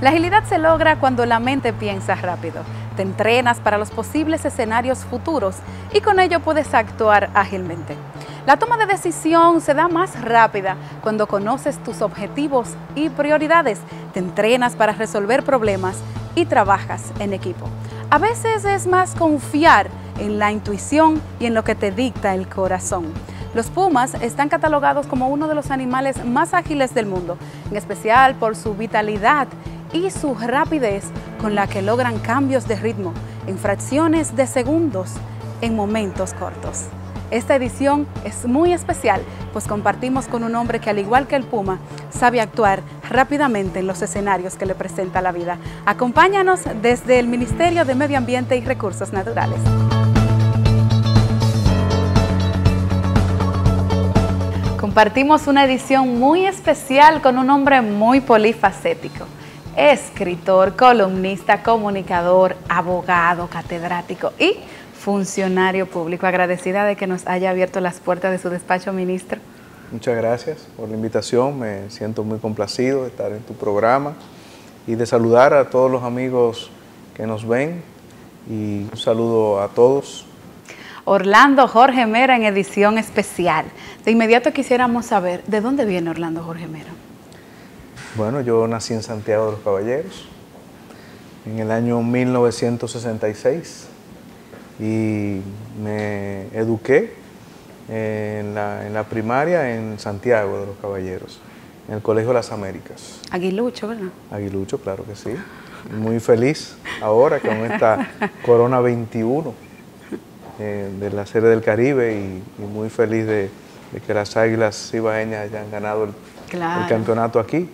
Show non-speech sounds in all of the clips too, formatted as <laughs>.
La agilidad se logra cuando la mente piensa rápido. Te entrenas para los posibles escenarios futuros y con ello puedes actuar ágilmente. La toma de decisión se da más rápida cuando conoces tus objetivos y prioridades. Te entrenas para resolver problemas y trabajas en equipo. A veces es más confiar en la intuición y en lo que te dicta el corazón. Los pumas están catalogados como uno de los animales más ágiles del mundo, en especial por su vitalidad y su rapidez con la que logran cambios de ritmo en fracciones de segundos en momentos cortos. Esta edición es muy especial, pues compartimos con un hombre que al igual que el puma, sabe actuar rápidamente en los escenarios que le presenta la vida. Acompáñanos desde el Ministerio de Medio Ambiente y Recursos Naturales. Compartimos una edición muy especial con un hombre muy polifacético escritor, columnista, comunicador, abogado, catedrático y funcionario público. Agradecida de que nos haya abierto las puertas de su despacho, ministro. Muchas gracias por la invitación. Me siento muy complacido de estar en tu programa y de saludar a todos los amigos que nos ven y un saludo a todos. Orlando Jorge Mera en edición especial. De inmediato quisiéramos saber de dónde viene Orlando Jorge Mera. Bueno, yo nací en Santiago de los Caballeros en el año 1966 y me eduqué en la, primaria en Santiago de los Caballeros, en el Colegio de las Américas. Aguilucho, ¿verdad? Aguilucho, claro que sí. Muy feliz ahora con esta Corona 21 eh, de la Serie del Caribe y, muy feliz de, que las Águilas Cibaeñas hayan ganado el campeonato aquí.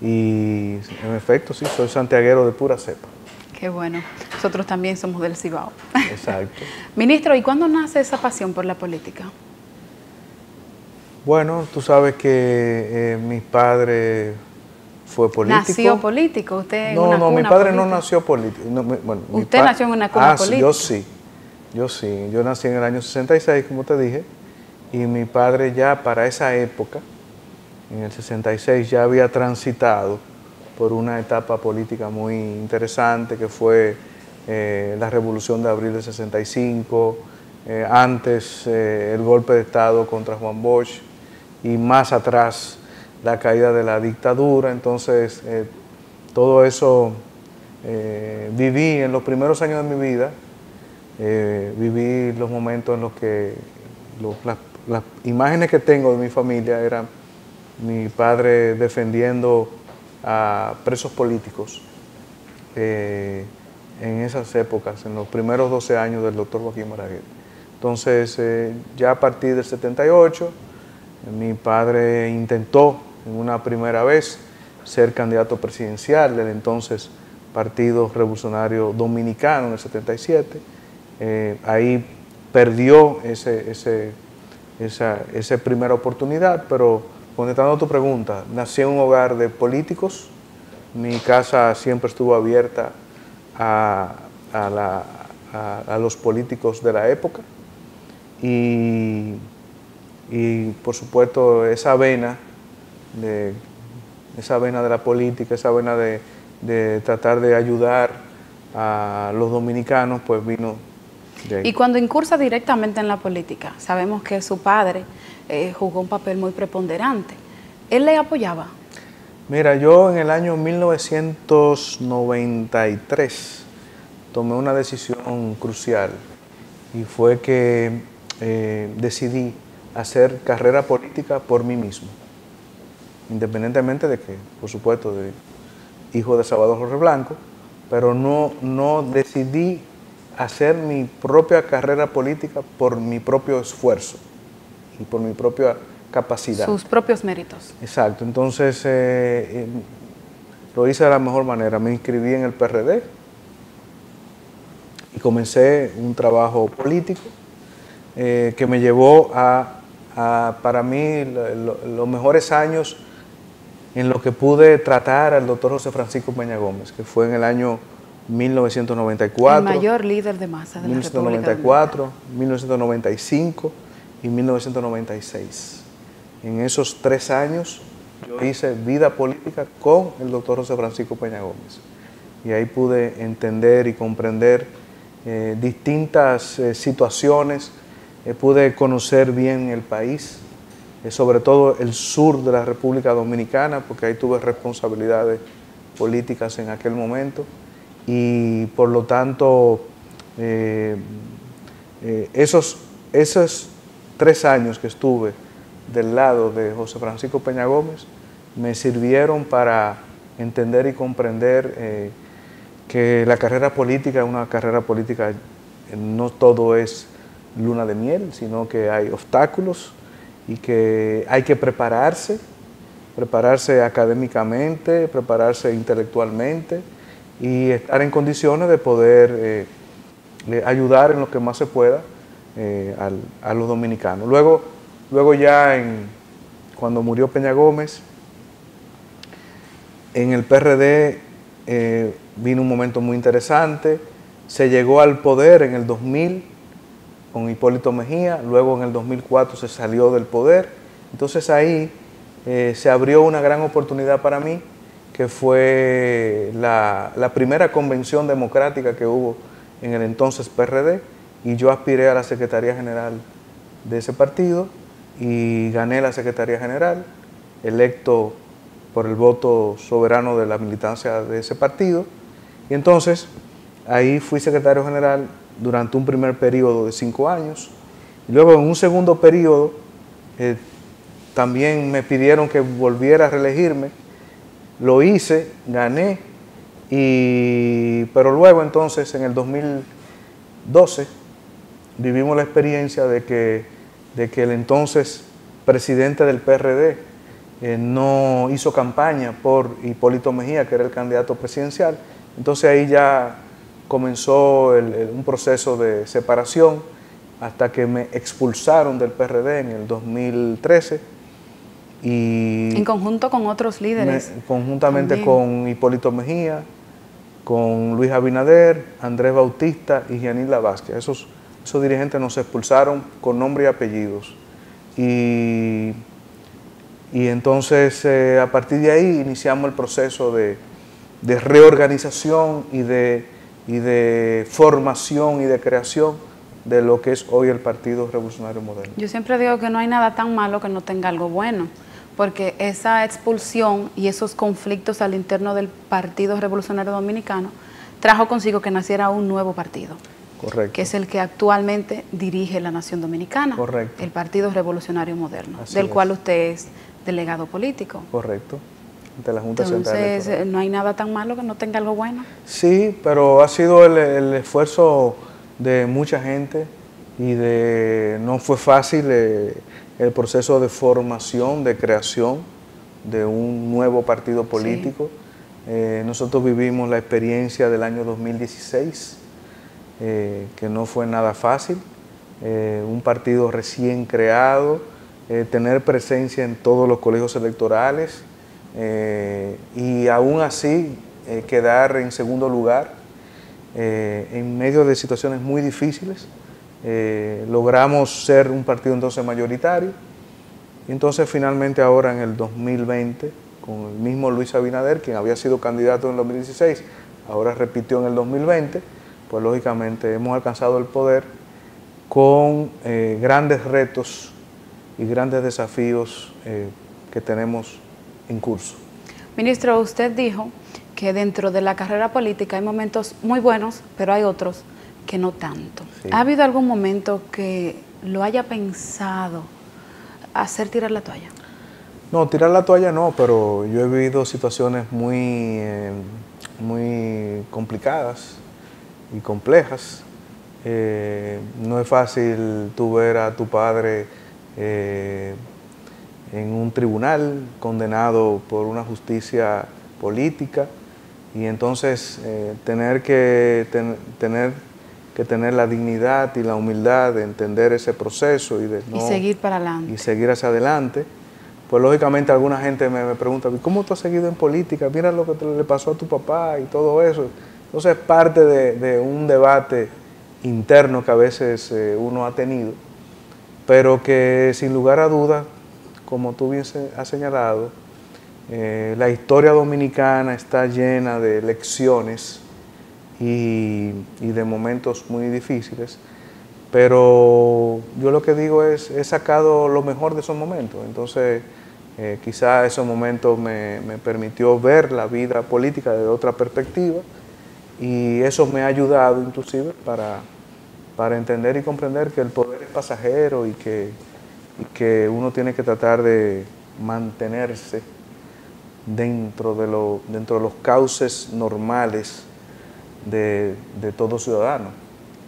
Y en efecto, sí, soy santiaguero de pura cepa. Qué bueno. Nosotros también somos del Cibao. Exacto. <laughs> Ministro, ¿y cuándo nace esa pasión por la política? Bueno, tú sabes que eh, mi padre fue político. ¿Nació político? ¿Usted no, no, mi padre no nació político. ¿Usted nació en una cuna ah, política? Yo sí, yo sí. Yo nací en el año 66, como te dije, y mi padre ya para esa época en el 66 ya había transitado por una etapa política muy interesante que fue eh, la revolución de abril del 65, eh, antes eh, el golpe de Estado contra Juan Bosch y más atrás la caída de la dictadura. Entonces, todo eso viví en los primeros años de mi vida, viví los momentos en los que las imágenes que tengo de mi familia eran mi padre defendiendo a presos políticos eh, en esas épocas, en los primeros 12 años del doctor Joaquín Maraguer. Entonces, eh, ya a partir del 78, mi padre intentó en una primera vez ser candidato presidencial del entonces Partido Revolucionario Dominicano en el 77. Eh, ahí perdió ese, esa primera oportunidad, pero Contestando tu pregunta, nací en un hogar de políticos. Mi casa siempre estuvo abierta a, los políticos de la época. Y, por supuesto, esa vena de, esa vena de la política, esa vena de, de tratar de ayudar a los dominicanos, pues vino de ahí. Y cuando incursa directamente en la política, sabemos que su padre eh, jugó un papel muy preponderante. ¿Él le apoyaba? Mira, yo en el año 1993 tomé una decisión crucial y fue que eh, decidí hacer carrera política por mí mismo, independientemente de que, por supuesto, de hijo de Salvador Jorge Blanco, pero no, no decidí hacer mi propia carrera política por mi propio esfuerzo y por mi propia capacidad. Sus propios méritos. Exacto, entonces eh, eh, lo hice de la mejor manera. Me inscribí en el PRD y comencé un trabajo político eh, que me llevó a, para mí, los mejores años en lo que pude tratar al doctor José Francisco Peña Gómez, que fue en el año 1994. El mayor líder de masa de 1994, 1995 y 1996. En esos tres años yo hice vida política con el doctor José Francisco Peña Gómez. Y ahí pude entender y comprender eh, distintas eh, situaciones, eh, pude conocer bien el país, sobre todo el sur de la República Dominicana, porque ahí tuve responsabilidades políticas en aquel momento. Y por lo tanto, esos, esos tres años que estuve del lado de José Francisco Peña Gómez me sirvieron para entender y comprender eh, que la carrera política una carrera política, no todo es luna de miel, sino que hay obstáculos y que hay que prepararse, prepararse académicamente, prepararse intelectualmente y estar en condiciones de poder eh, ayudar en lo que más se pueda eh, a los dominicanos. Luego, luego ya en, cuando murió Peña Gómez, en el PRD eh, vino un momento muy interesante, se llegó al poder en el 2000 con Hipólito Mejía, luego en el 2004 se salió del poder, entonces ahí eh, se abrió una gran oportunidad para mí, que fue la, la primera convención democrática que hubo en el entonces PRD, y yo aspiré a la Secretaría General de ese partido y gané la Secretaría General, electo por el voto soberano de la militancia de ese partido. Y entonces ahí fui secretario general durante un primer periodo de cinco años. Luego en un segundo periodo eh, también me pidieron que volviera a reelegirme. Lo hice, gané, y, pero luego entonces en el 2012 vivimos la experiencia de que, de que el entonces presidente del PRD eh, no hizo campaña por Hipólito Mejía, que era el candidato presidencial. Entonces ahí ya comenzó un proceso de separación hasta que me expulsaron del PRD en el 2013. Y en conjunto con otros líderes. conjuntamente con Hipólito Mejía, con Luis Abinader, Andrés Bautista y Gianila Vázquez. Esos esos dirigentes nos expulsaron con nombre y apellidos. Y, y entonces eh, a partir de ahí iniciamos el proceso de, reorganización y de, y de formación y de creación de lo que es hoy el Partido Revolucionario Moderno. Yo siempre digo que no hay nada tan malo que no tenga algo bueno, porque esa expulsión y esos conflictos al interno del Partido Revolucionario Dominicano trajo consigo que naciera un nuevo partido. Que es el que actualmente dirige la Nación Dominicana. Correcto. El Partido Revolucionario Moderno, del cual usted es delegado político. Correcto. De la Junta Entonces, no hay nada tan malo que no tenga algo bueno. Sí, pero ha sido el, esfuerzo de mucha gente y de no fue fácil eh, el proceso de formación, de creación de un nuevo partido político. Eh, nosotros vivimos la experiencia del año 2016 eh, que no fue nada fácil, eh, un partido recién creado, eh, tener presencia en todos los colegios electorales y aún así quedar en segundo lugar en medio de situaciones muy difíciles. logramos ser un partido entonces mayoritario y entonces finalmente ahora en el 2020 con el mismo Luis Abinader, quien había sido candidato en el 2016, ahora repitió en el 2020, pues lógicamente hemos alcanzado el poder con eh, grandes retos y grandes desafíos eh, que tenemos en curso. Ministro, usted dijo que dentro de la carrera política hay momentos muy buenos, pero hay otros que no tanto. ¿Ha habido algún momento que lo haya pensado hacer tirar la toalla? No, tirar la toalla no, pero yo he vivido situaciones muy, eh, muy complicadas y complejas. Eh, no es fácil tú ver a tu padre eh, en un tribunal condenado por una justicia política y entonces eh, tener, que, tener que tener la dignidad y la humildad de entender ese proceso y de seguir para adelante. Y seguir hacia adelante. Pues lógicamente alguna gente me, me pregunta, ¿cómo tú has seguido en política? Mira lo que le pasó a tu papá y todo eso. Entonces es parte de, un debate interno que a veces eh, uno ha tenido, pero que sin lugar a dudas, como tú bien has señalado, Eh, la historia dominicana está llena de lecciones y, de momentos muy difíciles, pero yo lo que digo es, he sacado lo mejor de esos momentos, entonces eh, quizá esos momentos me, me, permitió ver la vida política desde otra perspectiva y eso me ha ayudado inclusive para, para entender y comprender que el poder es pasajero y que, y que uno tiene que tratar de mantenerse dentro de, lo, dentro de los cauces normales de, todo ciudadano.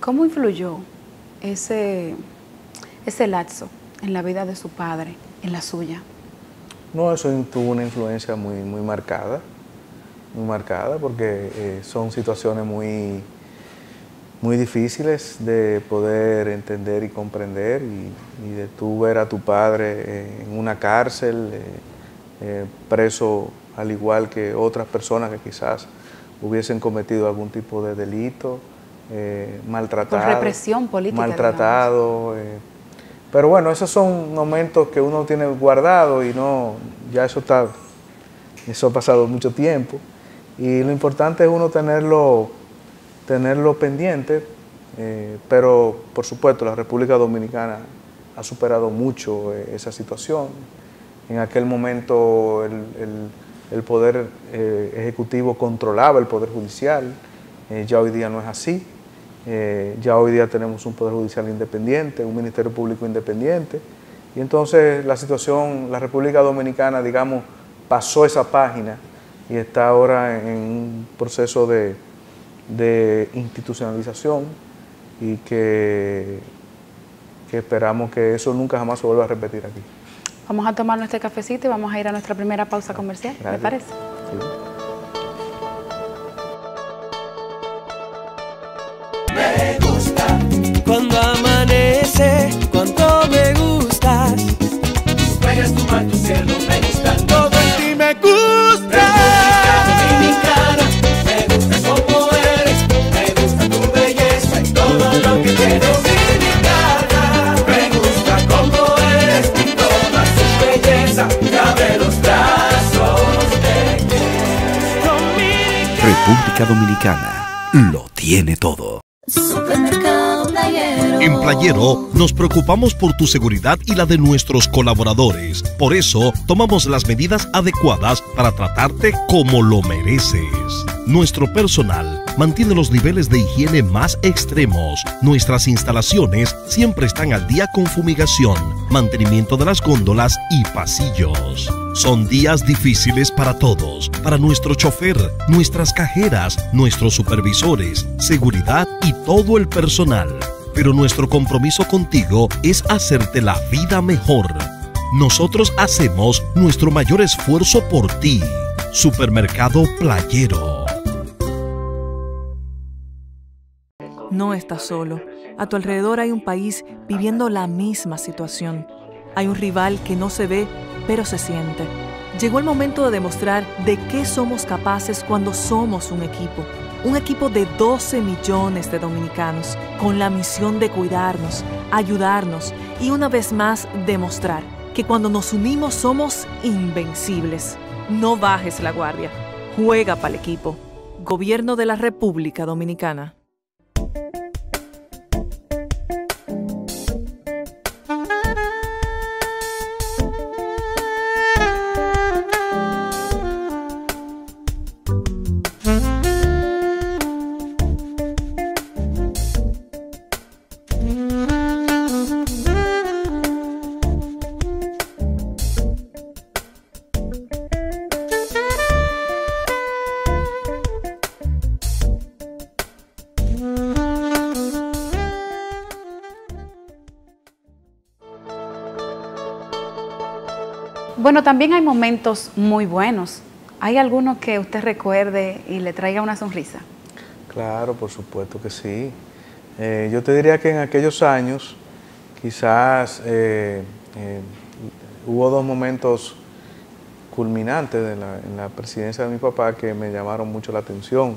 ¿Cómo influyó ese, ese lapso en la vida de su padre, en la suya? No, eso tuvo una influencia muy, muy marcada, muy marcada, porque eh, son situaciones muy, muy difíciles de poder entender y comprender, y, de tú ver a tu padre eh, en una cárcel, eh, preso al igual que otras personas que quizás hubiesen cometido algún tipo de delito, eh, maltratado. Con represión política. Maltratado. Eh. pero bueno, esos son momentos que uno tiene guardado y no, ya eso está, eso ha pasado mucho tiempo. Y lo importante es uno tenerlo, tenerlo pendiente, eh, pero por supuesto la República Dominicana ha superado mucho esa situación. En aquel momento el el Poder eh, Ejecutivo controlaba el Poder Judicial, eh, ya hoy día no es así, eh, ya hoy día tenemos un Poder Judicial independiente, un Ministerio Público independiente, y entonces la situación, la República Dominicana, digamos, pasó esa página y está ahora en un proceso de, de institucionalización y que, que esperamos que eso nunca jamás se vuelva a repetir aquí. Vamos a tomar nuestro cafecito y vamos a ir a nuestra primera pausa comercial. ¿Me parece? Me gusta cuando amanece, cuando me gustas. Juegas tu mar, tu cielo, me gusta todo en ti, me gusta. República Dominicana lo tiene todo. En Playero nos preocupamos por tu seguridad y la de nuestros colaboradores. Por eso tomamos las medidas adecuadas para tratarte como lo mereces. Nuestro personal mantiene los niveles de higiene más extremos. Nuestras instalaciones siempre están al día con fumigación, mantenimiento de las góndolas y pasillos. Son días difíciles para todos, para nuestro chofer, nuestras cajeras, nuestros supervisores, seguridad y todo el personal. Pero nuestro compromiso contigo es hacerte la vida mejor. Nosotros hacemos nuestro mayor esfuerzo por ti. Supermercado Playero. No estás solo. A tu alrededor hay un país viviendo la misma situación. Hay un rival que no se ve pero se siente. Llegó el momento de demostrar de qué somos capaces cuando somos un equipo. Un equipo de 12 millones de dominicanos con la misión de cuidarnos, ayudarnos y una vez más demostrar que cuando nos unimos somos invencibles. No bajes la guardia. Juega para el equipo. Gobierno de la República Dominicana. Bueno, también hay momentos muy buenos. ¿Hay alguno que usted recuerde y le traiga una sonrisa? Claro, por supuesto que sí. Eh, yo te diría que en aquellos años quizás eh, eh, hubo dos momentos culminantes en la presidencia de mi papá que me llamaron mucho la atención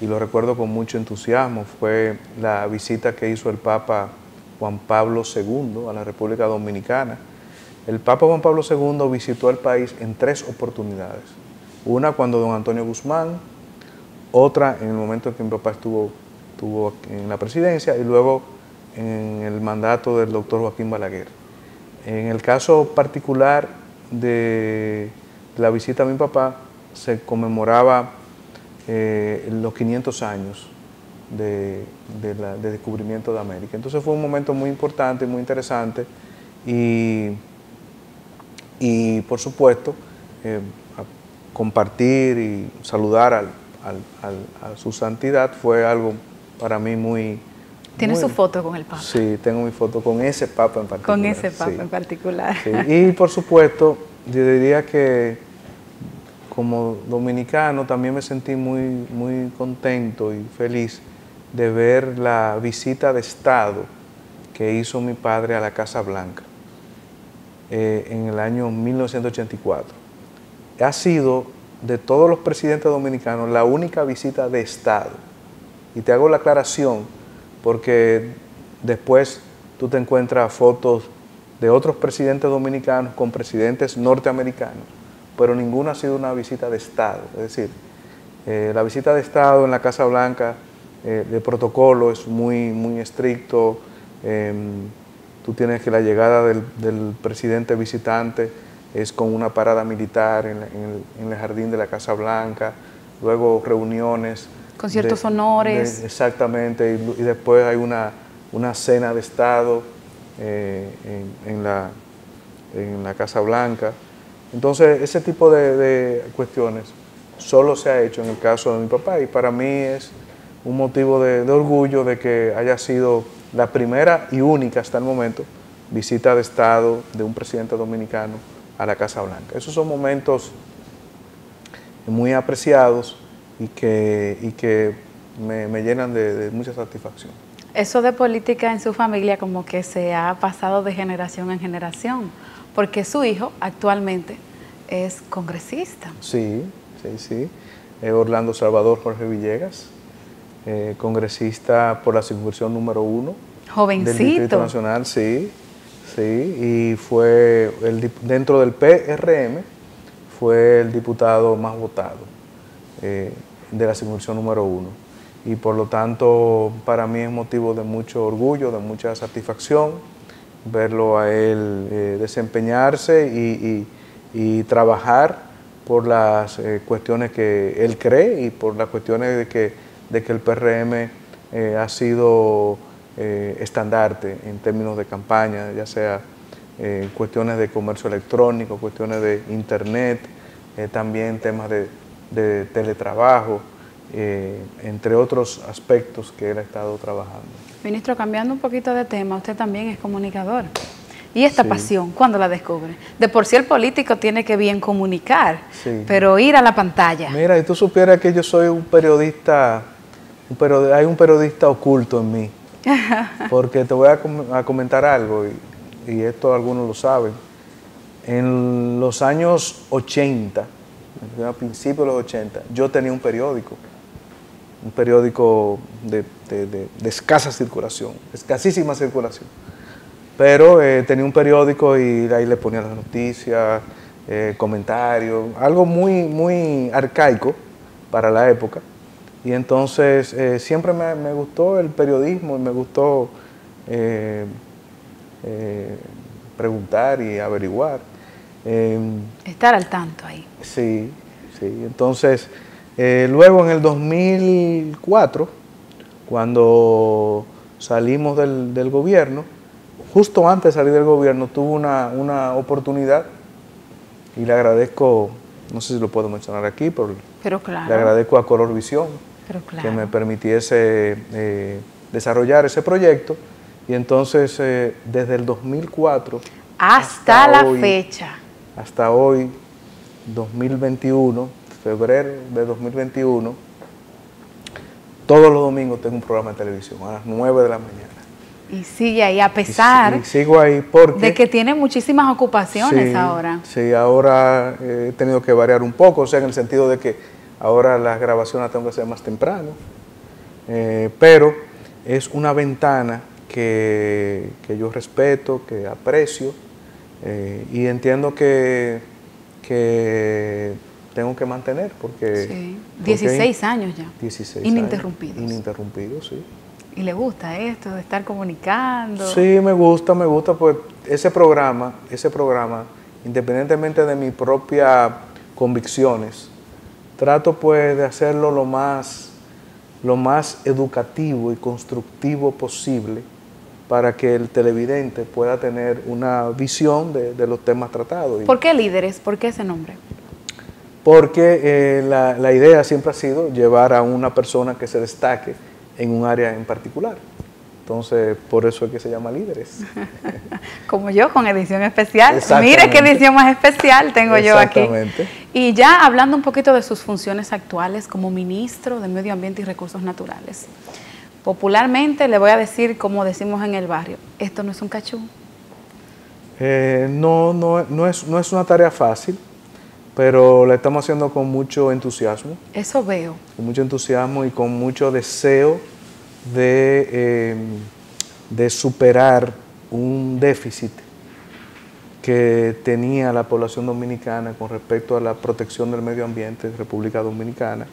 y lo recuerdo con mucho entusiasmo. Fue la visita que hizo el Papa Juan Pablo II a la República Dominicana El Papa Juan Pablo II visitó el país en tres oportunidades. Una cuando don Antonio Guzmán, otra en el momento en que mi papá estuvo, en la presidencia y luego en el mandato del doctor Joaquín Balaguer. En el caso particular de la visita a mi papá, se conmemoraba eh, los 500 años de, descubrimiento de América. Entonces fue un momento muy importante, muy interesante y, y por supuesto, eh, compartir y saludar al, a su santidad fue algo para mí muy... ¿Tiene su foto con el Papa? Sí, tengo mi foto con ese Papa en particular. Con ese Papa en particular. Y por supuesto, yo diría que como dominicano también me sentí muy, muy contento y feliz de ver la visita de Estado que hizo mi padre a la Casa Blanca eh, en el año 1984. Ha sido de todos los presidentes dominicanos la única visita de Estado. Y te hago la aclaración porque después tú te encuentras fotos de otros presidentes dominicanos con presidentes norteamericanos, pero ninguna ha sido una visita de Estado. Es decir, eh, la visita de Estado en la Casa Blanca, eh, de protocolo es muy, muy estricto. Em, tú tienes que la llegada del, presidente visitante es con una parada militar en, el, jardín de la Casa Blanca, luego reuniones. Con ciertos honores. exactamente, y, después hay una, una cena de Estado eh, en, la, en la Casa Blanca. Entonces, ese tipo de, cuestiones solo se ha hecho en el caso de mi papá y para mí es un motivo de, orgullo de que haya sido la primera y única hasta el momento visita de Estado de un presidente dominicano a la Casa Blanca. Esos son momentos muy apreciados y que, y que me, llenan de mucha satisfacción. Eso de política en su familia como que se ha pasado de generación en generación, porque su hijo actualmente es congresista. Sí, sí, sí. Orlando Salvador Jorge Villegas, eh, congresista por la circunscripción número uno. Jovencito. Del Distrito Nacional, sí, sí. Y fue el, dentro del PRM, fue el diputado más votado eh, de la circunscripción número uno y por lo tanto para mí es motivo de mucho orgullo, de mucha satisfacción verlo a él eh, desempeñarse y, trabajar por las eh, cuestiones que él cree y por las cuestiones de que, de que el PRM ha sido estandarte en términos de campaña, ya sea cuestiones de comercio electrónico, cuestiones de internet, también temas de, de teletrabajo. Eh, entre otros aspectos que él ha estado trabajando. Ministro, cambiando un poquito de tema, usted también es comunicador. ¿Y esta pasión, cuándo la descubre? De por sí el político tiene que bien comunicar, pero ir a la pantalla. Mira, y tú supieras que yo soy un periodista, un hay un periodista oculto en mí, <laughs> porque te voy a, comentar algo, y, esto algunos lo saben. En los años 80, a principios de los 80, yo tenía un periódico un periódico de, escasa circulación, escasísima circulación. Pero eh, tenía un periódico y ahí le ponía las noticias, eh, comentarios, algo muy, muy arcaico para la época. Y entonces eh, siempre me, gustó el periodismo y me gustó preguntar y averiguar. Estar al tanto ahí. Sí, sí. Entonces eh, luego en el 2004, cuando salimos del, gobierno, justo antes de salir del gobierno, tuve una, oportunidad y le agradezco, no sé si lo puedo mencionar aquí, pero, le agradezco a Color Visión que me permitiese eh, desarrollar ese proyecto. Y entonces, eh, desde el 2004 hasta, la fecha, hasta hoy, 2021, febrero de 2021, todos los domingos tengo un programa de televisión a las 9 de la mañana. Y sigue ahí, a pesar sigo ahí porque, de que tiene muchísimas ocupaciones ahora. Sí, ahora he tenido que variar un poco, o sea, en el sentido de que ahora las grabaciones tengo que hacer más temprano, eh, pero es una ventana que, que, yo respeto, que aprecio Eh, y entiendo que, que tengo que mantener porque... Sí. 16 años ya. 16 Ininterrumpidos. Años, ininterrumpidos, sí. ¿Y le gusta esto de estar comunicando? Sí, me gusta, me gusta, pues ese programa, ese programa, independientemente de mis propias convicciones, trato pues de hacerlo lo más, lo más educativo y constructivo posible para que el televidente pueda tener una visión de, los temas tratados. ¿Por qué líderes? ¿Por qué ese nombre? Porque eh, la, la idea siempre ha sido llevar a una persona que se destaque en un área en particular. Entonces, por eso es que se llama líderes. <laughs> Como yo, con edición especial. Mire qué edición más especial tengo yo aquí. Y ya hablando un poquito de sus funciones actuales como ministro de Medio Ambiente y Recursos Naturales. Popularmente le voy a decir, como decimos en el barrio, esto no es un cachú. Eh, no, no, no, es, no es una tarea fácil, pero la estamos haciendo con mucho entusiasmo. Eso veo. Con mucho entusiasmo y con mucho deseo de, em, de superar un déficit que tenía la población dominicana con respecto a la protección del medio ambiente de República Dominicana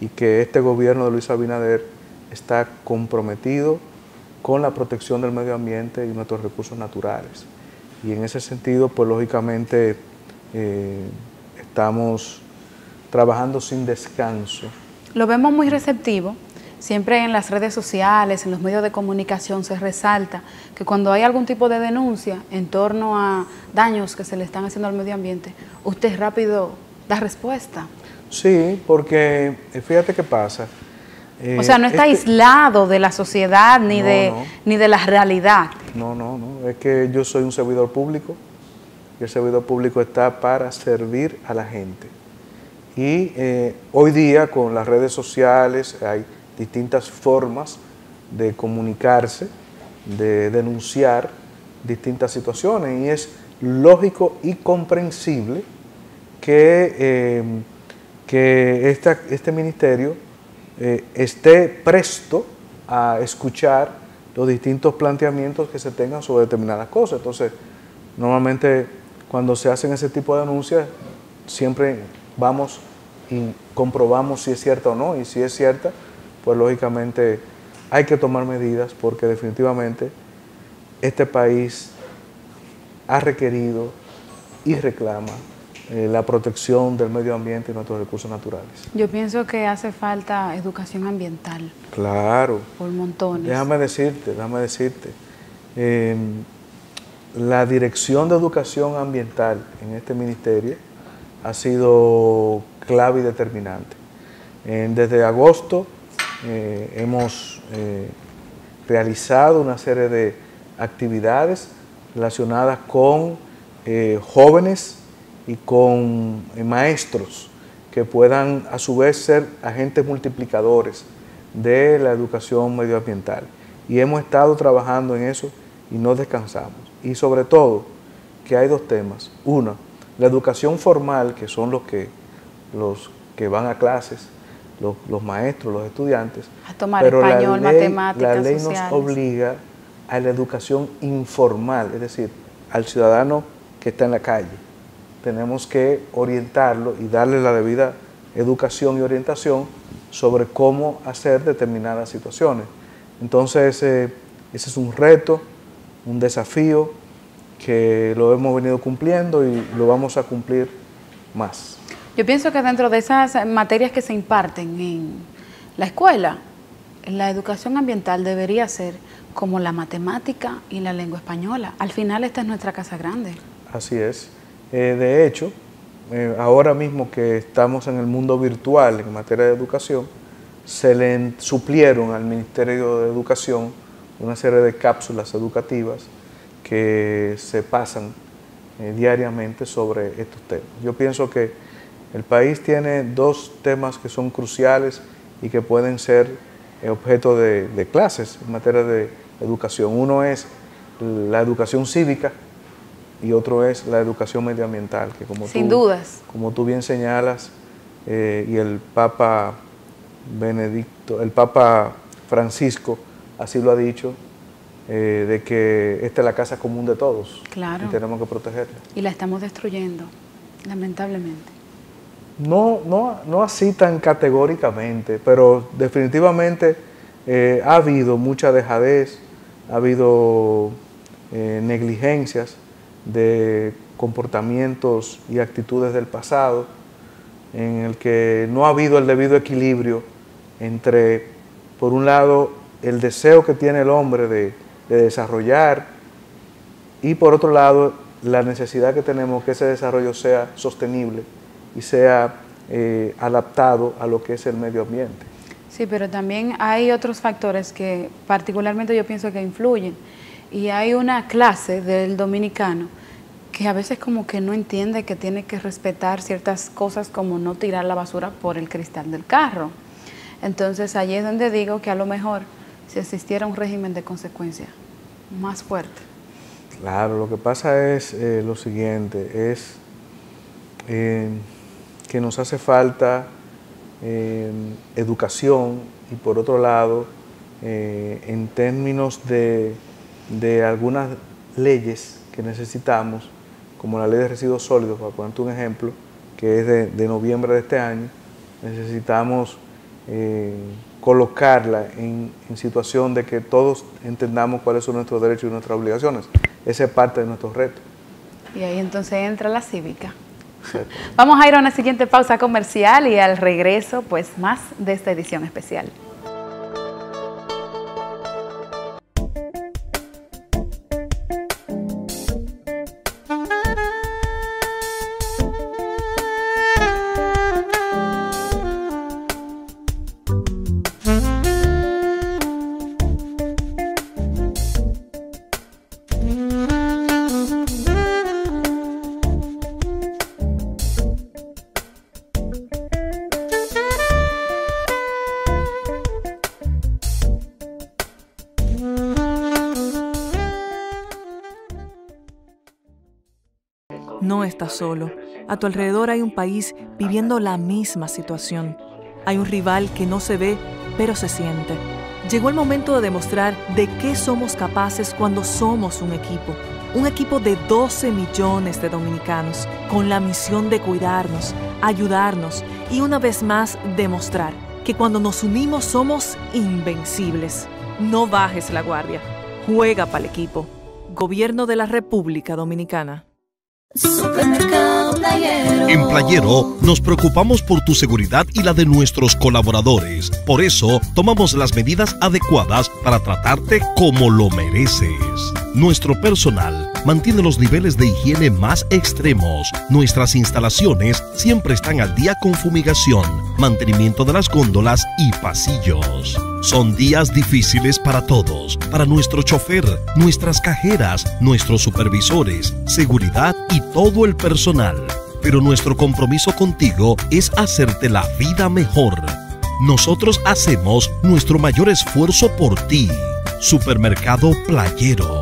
y que este gobierno de Luis Abinader está comprometido con la protección del medio ambiente y nuestros recursos naturales. Y en ese sentido, pues lógicamente eh, estamos trabajando sin descanso. Lo vemos muy receptivo Siempre en las redes sociales, en los medios de comunicación se resalta que cuando hay algún tipo de denuncia en torno a daños que se le están haciendo al medio ambiente, usted rápido da respuesta. Sí, porque eh, fíjate qué pasa. o sea, no está este aislado de la sociedad ni, de, ni de la realidad. No, no, no. Es que yo soy un servidor público y el servidor público está para servir a la gente. Y eh, hoy día con las redes sociales hay distintas formas de comunicarse, de denunciar distintas situaciones y es lógico y comprensible que, eh, que este ministerio eh, esté presto a escuchar los distintos planteamientos que se tengan sobre determinadas cosas. Entonces, normalmente cuando se hacen ese tipo de denuncias, siempre vamos y comprobamos si es cierta o no, y si es cierta, pues lógicamente hay que tomar medidas porque definitivamente este país ha requerido y reclama eh, la protección del medio ambiente y nuestros recursos naturales. Yo pienso que hace falta educación ambiental. Claro. Por montones. Déjame decirte, déjame decirte. la Dirección de Educación Ambiental en este ministerio ha sido clave y determinante. desde agosto eh, hemos eh, realizado una serie de actividades relacionadas con eh, jóvenes y con maestros que puedan a su vez ser agentes multiplicadores de la educación medioambiental. Y hemos estado trabajando en eso y no descansamos. Y sobre todo, que hay dos temas. Uno, la educación formal, que son los que, los que van a clases, los, maestros, los estudiantes. A tomar español, matemáticas, La ley nos obliga a la educación informal, es decir, al ciudadano que está en la calle. Tenemos que orientarlo y darle la debida educación y orientación sobre cómo hacer determinadas situaciones. Entonces, ese es un reto, un desafío que lo hemos venido cumpliendo y lo vamos a cumplir más. Yo pienso que dentro de esas materias que se imparten en la escuela, la educación ambiental debería ser como la matemática y la lengua española. Al final esta es nuestra casa grande. Así es. Eh, de hecho, eh, ahora mismo que estamos en el mundo virtual en materia de educación, se le suplieron al Ministerio de Educación una serie de cápsulas educativas que se pasan eh, diariamente sobre estos temas. Yo pienso que el país tiene dos temas que son cruciales y que pueden ser eh, objeto de, clases en materia de educación. Uno es la educación cívica y otro es la educación medioambiental, que como, Sin tú, dudas. como tú bien señalas, eh, y el Papa Benedicto, el Papa Francisco así lo ha dicho, eh, de que esta es la casa común de todos. Claro. Y tenemos que protegerla. Y la estamos destruyendo, lamentablemente. No, no, no así tan categóricamente, pero definitivamente eh, ha habido mucha dejadez, ha habido eh, negligencias de comportamientos y actitudes del pasado, en el que no ha habido el debido equilibrio entre, por un lado, el deseo que tiene el hombre de, desarrollar y, por otro lado, la necesidad que tenemos que ese desarrollo sea sostenible y sea eh, adaptado a lo que es el medio ambiente. Sí, pero también hay otros factores que particularmente yo pienso que influyen. Y hay una clase del dominicano que a veces como que no entiende que tiene que respetar ciertas cosas como no tirar la basura por el cristal del carro. Entonces allí es donde digo que a lo mejor si existiera un régimen de consecuencia más fuerte. Claro, lo que pasa es eh, lo siguiente, es eh, que nos hace falta eh, educación y por otro lado, en términos de, de algunas leyes que necesitamos, como la ley de residuos sólidos, para ponerte un ejemplo, que es de, noviembre de este año, necesitamos eh, colocarla en, situación de que todos entendamos cuáles son nuestros derechos y nuestras obligaciones. Esa es parte de nuestro reto. Y ahí entonces entra la cívica. Vamos a ir a una siguiente pausa comercial y al regreso, pues más de esta edición especial. Estás solo. A tu alrededor hay un país viviendo la misma situación. Hay un rival que no se ve, pero se siente. Llegó el momento de demostrar de qué somos capaces cuando somos un equipo. Un equipo de 12 millones de dominicanos con la misión de cuidarnos, ayudarnos y una vez más demostrar que cuando nos unimos somos invencibles. No bajes la guardia. Juega para el equipo. Gobierno de la República Dominicana. En Playero nos preocupamos por tu seguridad y la de nuestros colaboradores. Por eso tomamos las medidas adecuadas para tratarte como lo mereces. Nuestro personal mantiene los niveles de higiene más extremos. Nuestras instalaciones siempre están al día con fumigación, mantenimiento de las góndolas y pasillos. Son días difíciles para todos, para nuestro chofer, nuestras cajeras, nuestros supervisores, seguridad y todo el personal. Pero nuestro compromiso contigo es hacerte la vida mejor. Nosotros hacemos nuestro mayor esfuerzo por ti. Supermercado Playero.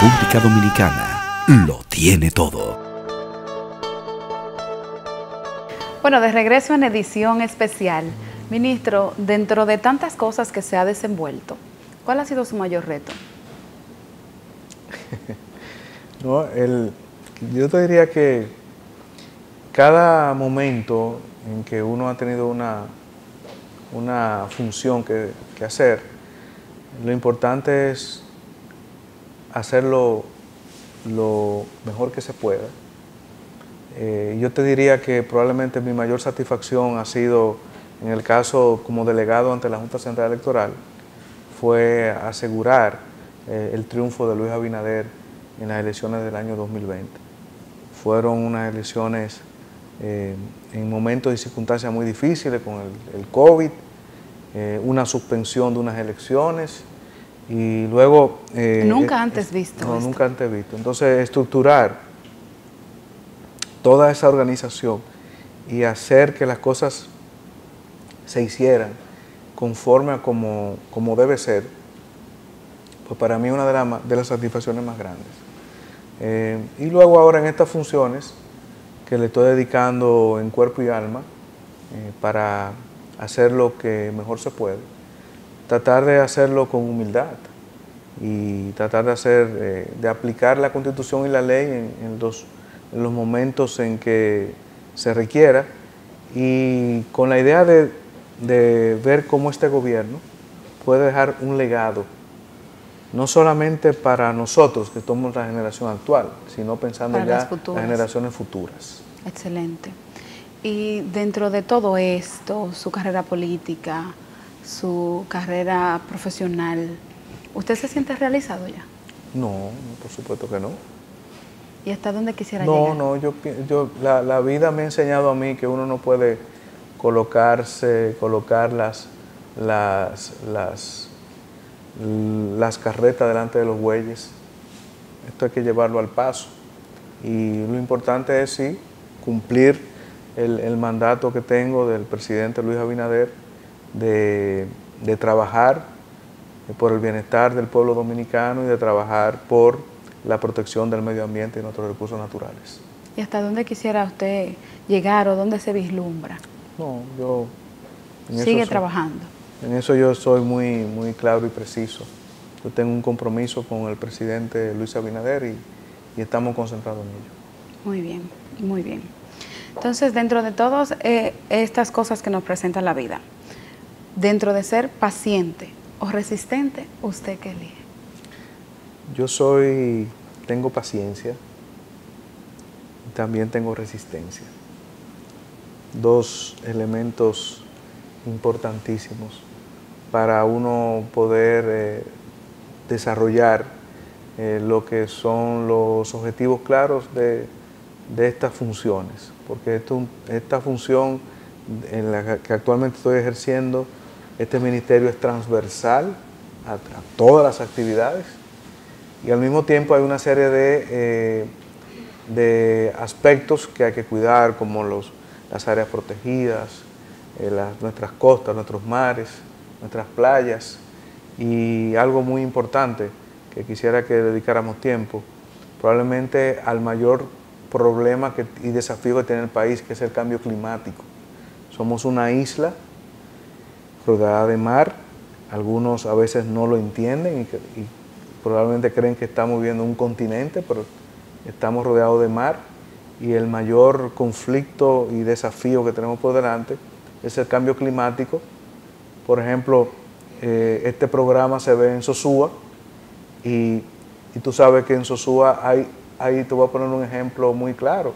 República Dominicana lo tiene todo. Bueno, de regreso en edición especial. Ministro, dentro de tantas cosas que se ha desenvuelto, ¿cuál ha sido su mayor reto? <laughs> no, el, yo te diría que cada momento en que uno ha tenido una, una función que, que hacer, lo importante es hacerlo lo mejor que se pueda. Eh, yo te diría que probablemente mi mayor satisfacción ha sido, en el caso como delegado ante la Junta Central Electoral, fue asegurar eh, el triunfo de Luis Abinader en las elecciones del año 2020. Fueron unas elecciones eh, en momentos y circunstancias muy difíciles con el, el COVID, una suspensión de unas elecciones Y luego... Eh, nunca antes visto. No, nunca antes visto. Entonces, estructurar toda esa organización y hacer que las cosas se hicieran conforme a como, como debe ser, pues para mí una de, de las satisfacciones más grandes. Eh, y luego ahora en estas funciones que le estoy dedicando en cuerpo y alma eh, para hacer lo que mejor se puede, tratar de hacerlo con humildad y tratar de hacer, eh, de aplicar la constitución y la ley en, los, en los momentos en que se requiera y con la idea de, de ver cómo este gobierno puede dejar un legado no solamente para nosotros, que somos la generación actual, sino pensando ya en las generaciones futuras. Excelente. Y dentro de todo esto, su carrera política, su carrera profesional, ¿usted se siente realizado ya? No, por supuesto que no. ¿Y hasta dónde quisiera llegar? No, no, yo, yo la, la, vida me ha enseñado a mí que uno no puede colocarse, colocar las, las, las las carretas delante de los bueyes. Esto hay que llevarlo al paso. Y lo importante es sí cumplir el, mandato que tengo del presidente Luis Abinader de, trabajar por el bienestar del pueblo dominicano y de trabajar por la protección del medio ambiente y nuestros recursos naturales. ¿Y hasta dónde quisiera usted llegar o dónde se vislumbra? No, yo... Sigue trabajando. En eso yo soy muy, muy claro y preciso. Yo tengo un compromiso con el presidente Luis Abinader y, estamos concentrados en ello. Muy bien, muy bien. Entonces, dentro de todas eh, estas cosas que nos presenta la vida, dentro de ser paciente o resistente, ¿usted qué elige? Yo soy, tengo paciencia y también tengo resistencia. Dos elementos importantísimos para uno poder eh, desarrollar eh, lo que son los objetivos claros de, estas funciones, porque esta función en la que actualmente estoy ejerciendo, este ministerio es transversal a, todas las actividades y al mismo tiempo hay una serie de, eh, de aspectos que hay que cuidar, como los, las áreas protegidas, nuestras costas, nuestros mares, nuestras playas y algo muy importante que quisiera que dedicáramos tiempo, probablemente al mayor problema y desafío que tiene el país, que es el cambio climático. Somos una isla rodeada de mar, algunos a veces no lo entienden y, probablemente creen que estamos viviendo un continente, pero estamos rodeados de mar. Y el mayor conflicto y desafío que tenemos por delante es el cambio climático. Por ejemplo, eh, este programa se ve en Sosúa y, tú sabes que en Sosúa hay, ahí te voy a poner un ejemplo muy claro.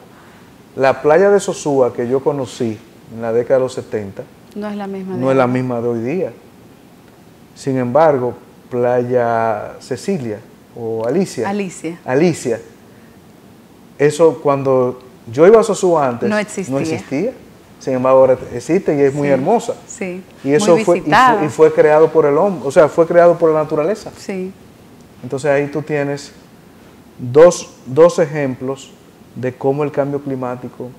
La playa de Sosúa que yo conocí en la década de los 70 no es la misma de, no es la misma de hoy día. Sin embargo, Playa Cecilia o Alicia. Alicia. Alicia. Eso cuando yo iba a Sosúa antes no existía. No existía sin embargo ahora existe y es muy hermosa. Sí. Y eso fue, y fue, creado por el hombre, o sea, fue creado por la naturaleza. Sí. Entonces ahí tú tienes dos, ejemplos de cómo el cambio climático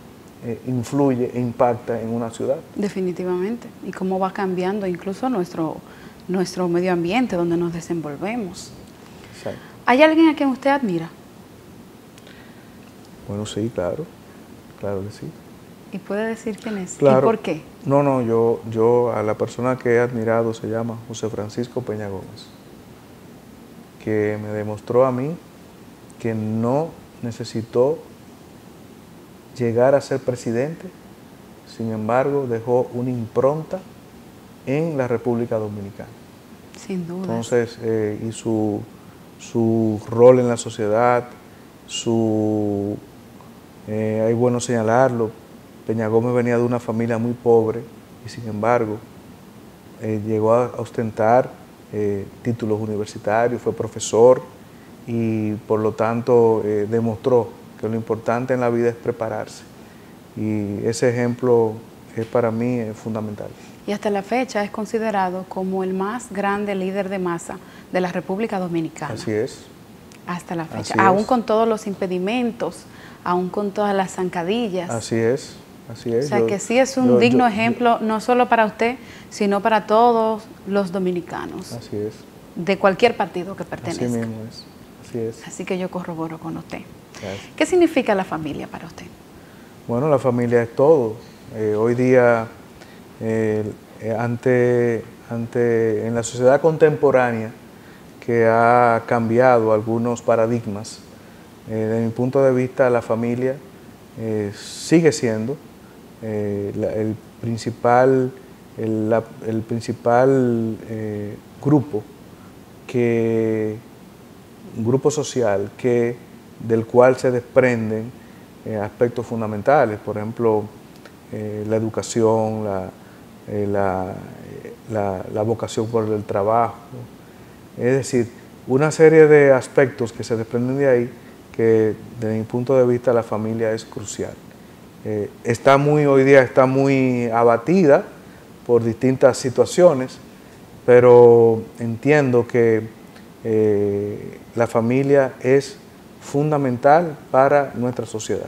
eh, influye e impacta en una ciudad. Definitivamente. Y cómo va cambiando incluso nuestro, nuestro medio ambiente donde nos desenvolvemos. ¿Hay alguien a quien usted admira? Bueno, sí, claro. Claro que sí. ¿Y puede decir quién es? ¿Y por qué? No, no, yo, yo a la persona que he admirado se llama José Francisco Peña Gómez, que me demostró a mí que no necesitó llegar a ser presidente, sin embargo dejó una impronta en la República Dominicana. Sin duda. Entonces, eh, y su, su rol en la sociedad, su, eh, hay bueno señalarlo, Peña Gómez venía de una familia muy pobre y sin embargo eh, llegó a ostentar eh, títulos universitarios, fue profesor y por lo tanto demostró que lo importante en la vida es prepararse. Y ese ejemplo es para mí fundamental. y hasta la fecha es considerado como el más grande líder de masa de la República Dominicana. Así es. Hasta la fecha, aún con todos los impedimentos, aún con todas las zancadillas. Así es, así es. O sea que sí es un digno ejemplo, no solo para usted, sino para todos los dominicanos. Así es. De cualquier partido que pertenezca. Así mismo es. Así es. Así que yo corroboro con usted. ¿Qué significa la familia para usted? Bueno, la familia es todo. Eh, hoy día eh, ante, ante, en la sociedad contemporánea que ha cambiado algunos paradigmas, eh, desde mi punto de vista la familia eh, sigue siendo el principal, el, principal grupo que un grupo social que del cual se desprenden aspectos fundamentales, por ejemplo, la educación, la, eh, la, vocación por el trabajo. Es decir, una serie de aspectos que se desprenden de ahí que desde mi punto de vista la familia es crucial. Eh, está muy, hoy día está muy abatida por distintas situaciones, pero entiendo que eh, la familia es fundamental para nuestra sociedad.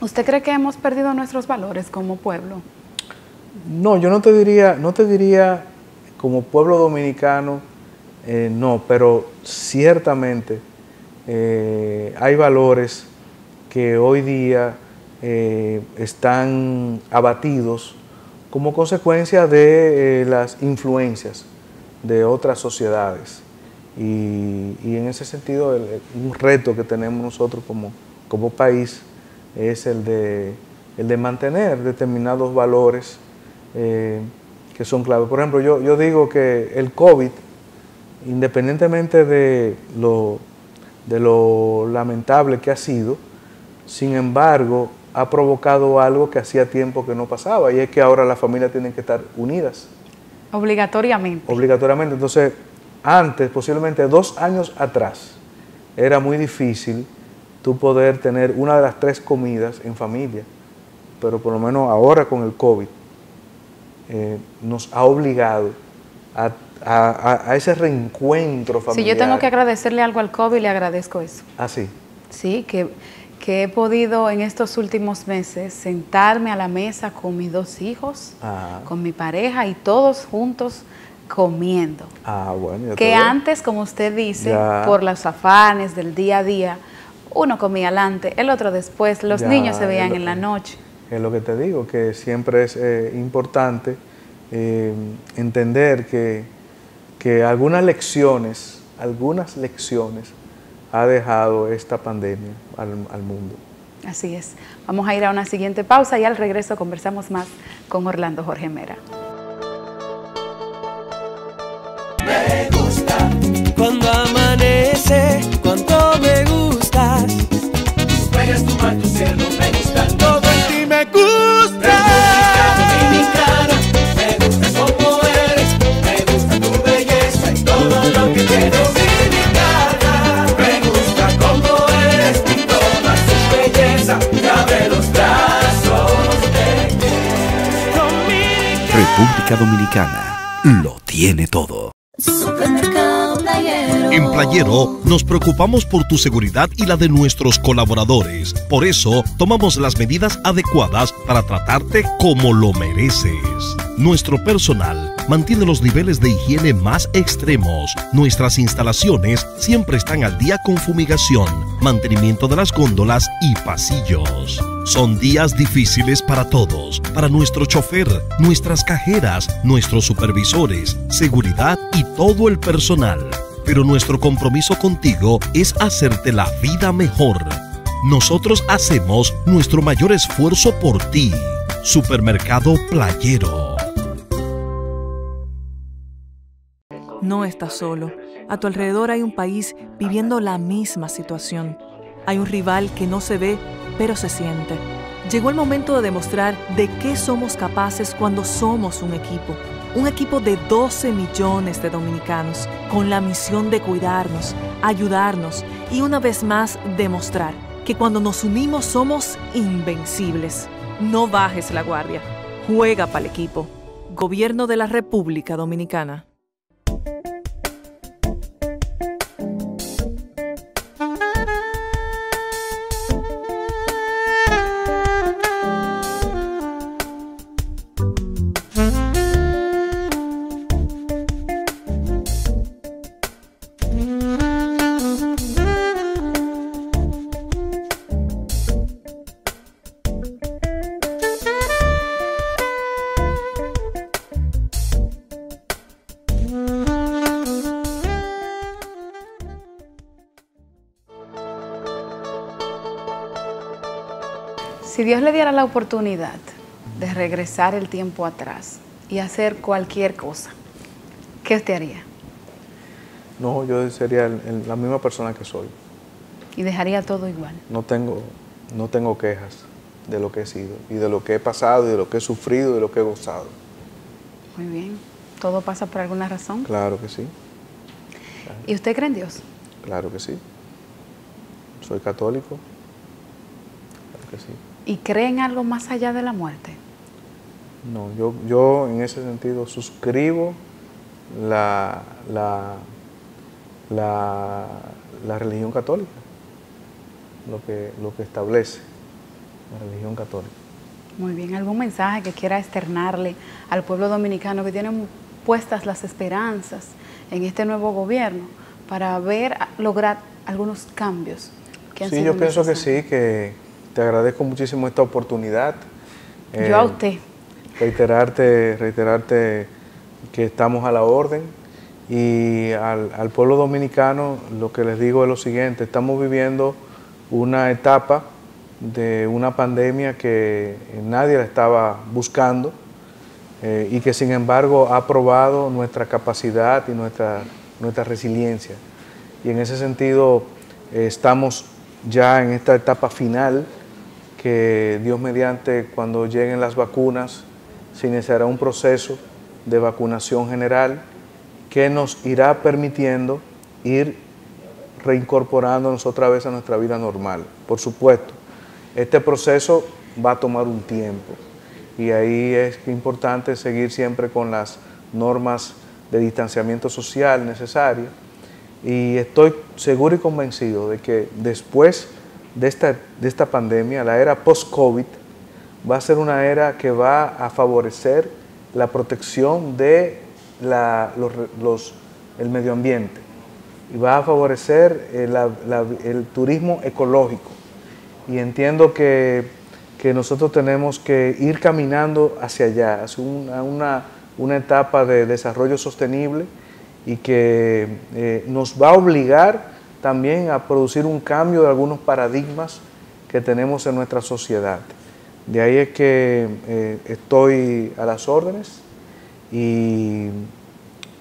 ¿Usted cree que hemos perdido nuestros valores como pueblo? No, yo no te diría, no te diría como pueblo dominicano, eh, no, pero ciertamente eh, hay valores que hoy día eh, están abatidos como consecuencia de las influencias de otras sociedades. Y, en ese sentido, un reto que tenemos nosotros como, como país es el de, el de mantener determinados valores eh, que son clave. Por ejemplo, yo, yo digo que el COVID, independientemente de lo, de lo lamentable que ha sido, sin embargo, ha provocado algo que hacía tiempo que no pasaba, y es que ahora las familias tienen que estar unidas. Obligatoriamente. Obligatoriamente. Entonces, antes, posiblemente dos años atrás, era muy difícil tú poder tener una de las tres comidas en familia, pero por lo menos ahora con el COVID, eh, nos ha obligado a, ese reencuentro familiar. Si yo tengo que agradecerle algo al COVID, le agradezco eso. Ah, sí. Sí, que, que he podido en estos últimos meses sentarme a la mesa con mis dos hijos, ah. con mi pareja y todos juntos comiendo. Ah, bueno. Que antes, como usted dice, por los afanes del día a día, uno comía adelante, el otro después, los niños se veían en la noche es lo que te digo, que siempre es eh, importante eh, entender que, que, algunas lecciones, algunas lecciones ha dejado esta pandemia al, al mundo. Así es. Vamos a ir a una siguiente pausa y al regreso conversamos más con Orlando Jorge Mera. Cuando amanece, cuando me gustas. Juegas tu mar, tu cielo, me gusta todo me gusta. Dominicana, me gusta como eres, me gusta tu belleza y todo lo que tienes. Dominicana, me gusta como eres, toda su belleza, abre los brazos de República Dominicana lo tiene todo. En Playero nos preocupamos por tu seguridad y la de nuestros colaboradores. Por eso tomamos las medidas adecuadas para tratarte como lo mereces. Nuestro personal mantiene los niveles de higiene más extremos. Nuestras instalaciones siempre están al día con fumigación, mantenimiento de las góndolas y pasillos. Son días difíciles para todos, para nuestro chofer, nuestras cajeras, nuestros supervisores, seguridad y todo el personal pero nuestro compromiso contigo es hacerte la vida mejor. Nosotros hacemos nuestro mayor esfuerzo por ti. Supermercado Playero. No estás solo. A tu alrededor hay un país viviendo la misma situación. Hay un rival que no se ve, pero se siente. Llegó el momento de demostrar de qué somos capaces cuando somos un equipo un equipo de 12 millones de dominicanos con la misión de cuidarnos, ayudarnos y una vez más demostrar que cuando nos unimos somos invencibles. No bajes la guardia, juega para el equipo. Gobierno de la República Dominicana. Dios le diera la oportunidad de regresar el tiempo atrás y hacer cualquier cosa, ¿qué usted haría? No, yo sería el- el- la misma persona que soy. Y dejaría todo igual. No tengo, no tengo quejas de lo que he sido y de lo que he pasado y de lo que he sufrido y de lo que he gozado. Muy bien. Todo pasa por alguna razón. Claro que sí, ¿Y usted cree en Dios? claro que sí. Soy católico. Claro que sí. ¿Y cree en algo más allá de la muerte? No, yo, yo en ese sentido suscribo la, la, la, la religión católica, lo que, lo que establece la religión católica. Muy bien. ¿Algún mensaje que quiera externarle al pueblo dominicano que tiene puestas las esperanzas en este nuevo gobierno para ver, lograr algunos cambios? Que han Sí, sido yo pienso que sí, que te agradezco muchísimo esta oportunidad. Yo Eh, a usted. reiterarte, reiterarte que estamos a la orden y al, al pueblo dominicano lo que les digo es lo siguiente, estamos viviendo una etapa de una pandemia que nadie la estaba buscando eh, y que sin embargo ha probado nuestra capacidad y nuestra, nuestra resiliencia. Y en ese sentido eh, estamos ya en esta etapa final que Dios mediante cuando lleguen las vacunas se iniciará un proceso de vacunación general que nos irá permitiendo ir reincorporándonos otra vez a nuestra vida normal. Por supuesto, este proceso va a tomar un tiempo y ahí es importante seguir siempre con las normas de distanciamiento social necesarias y estoy seguro y convencido de que después de esta, de esta pandemia, la era post-COVID, va a ser una era que va a favorecer la protección de la- los, los- el medio ambiente y va a favorecer eh, la- la- el turismo ecológico. Y entiendo que, que nosotros tenemos que ir caminando hacia allá, hacia una, una- una etapa de desarrollo sostenible y que eh, nos va a obligar también a producir un cambio de algunos paradigmas que tenemos en nuestra sociedad. De ahí es que eh, estoy a las órdenes y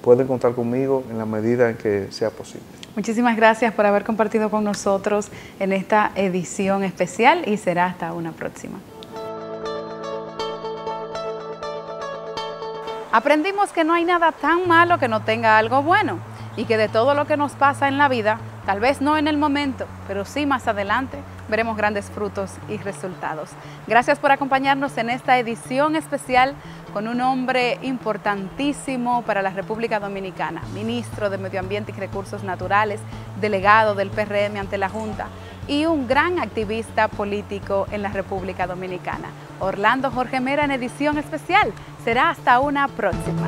pueden contar conmigo en la medida en que sea posible. Muchísimas gracias por haber compartido con nosotros en esta edición especial y será hasta una próxima. Aprendimos que no hay nada tan malo que no tenga algo bueno y que de todo lo que nos pasa en la vida, tal vez no en el momento, pero sí más adelante, veremos grandes frutos y resultados. Gracias por acompañarnos en esta edición especial con un hombre importantísimo para la República Dominicana, ministro de Medio Ambiente y Recursos Naturales, delegado del PRM ante la Junta y un gran activista político en la República Dominicana. Orlando Jorge Mera en edición especial. Será hasta una próxima.